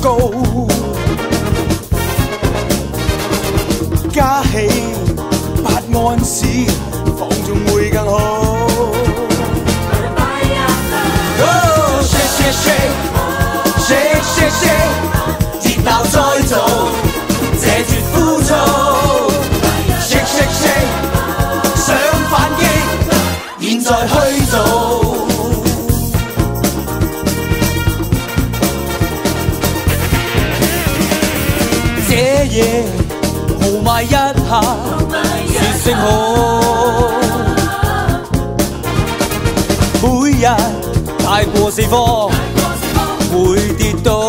高，加起八安士，放纵会更好。Oh, shake 夜豪迈一下，说声好。每日太过四方，会跌倒。